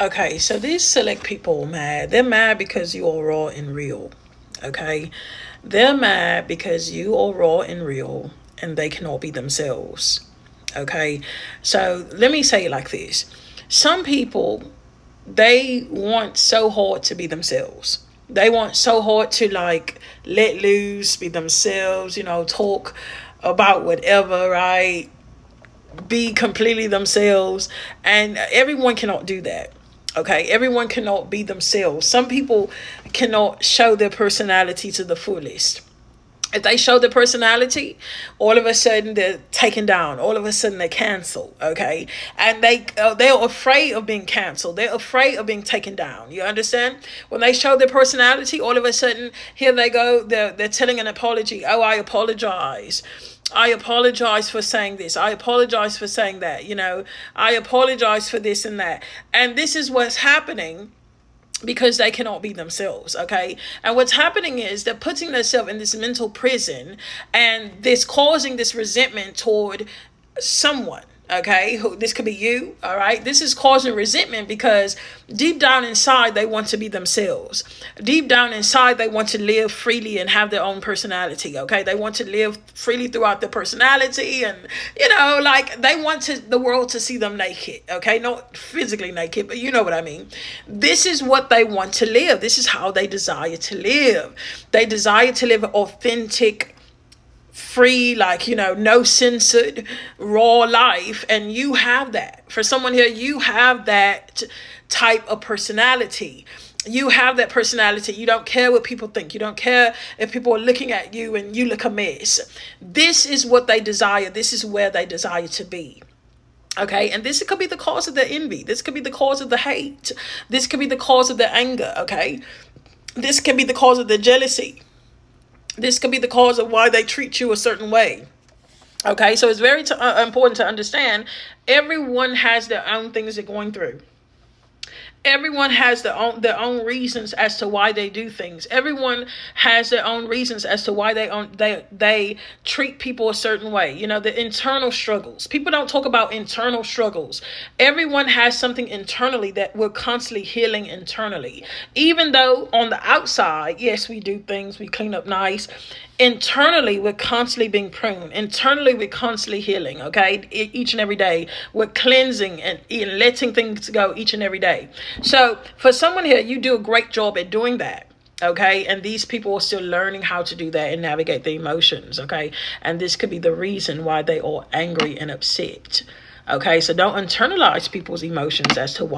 Okay, so these select people mad. They're mad because you are raw and real. Okay, they're mad because you are raw and real, and they cannot be themselves. Okay, so let me say it like this: some people they want so hard to be themselves. They want so hard to like let loose, be themselves. You know, talk about whatever, right? Be completely themselves, and everyone cannot do that Okay, everyone cannot be themselves. Some people cannot show their personality to the fullest. If they show their personality, all of a sudden they're taken down. All of a sudden they're canceled. Okay, and they uh, they're afraid of being canceled. They're afraid of being taken down. You understand? When they show their personality, all of a sudden here they go. They're they're telling an apology. Oh, I apologize I apologize for saying this. I apologize for saying that. You know, I apologize for this and that. And this is what's happening because they cannot be themselves okay and what's happening is they're putting themselves in this mental prison and this causing this resentment toward someone okay? Who this could be you all right? This is causing resentment because deep down inside they want to be themselves. Deep down inside they want to live freely and have their own personality okay? They want to live freely throughout their personality and you know like they want to the world to see them naked okay? Not physically naked but you know what i mean. This is what they want to live. This is how they desire to live. They desire to live authentic free, like, you know, no censored, raw life. And you have that. For someone here, you have that type of personality. You have that personality. You don't care what people think. You don't care if people are looking at you and you look a mess. This is what they desire. This is where they desire to be. Okay, and this could be the cause of the envy. This could be the cause of the hate. This could be the cause of the anger. Okay, this could be the cause of the jealousy this could be the cause of why they treat you a certain way. Okay, so it's very uh, important to understand everyone has their own things they're going through. Everyone has their own their own reasons as to why they do things. Everyone has their own reasons as to why they own, they they treat people a certain way. You know, the internal struggles. People don't talk about internal struggles. Everyone has something internally that we're constantly healing internally. Even though on the outside, yes, we do things, we clean up nice internally we're constantly being pruned. Internally we're constantly healing okay? Each and every day. We're cleansing and, letting things go each and every day. So for someone here you do a great job at doing that okay? And these people are still learning how to do that and navigate the emotions okay? And this could be the reason why they are angry and upset okay? So don't internalize people's emotions as to why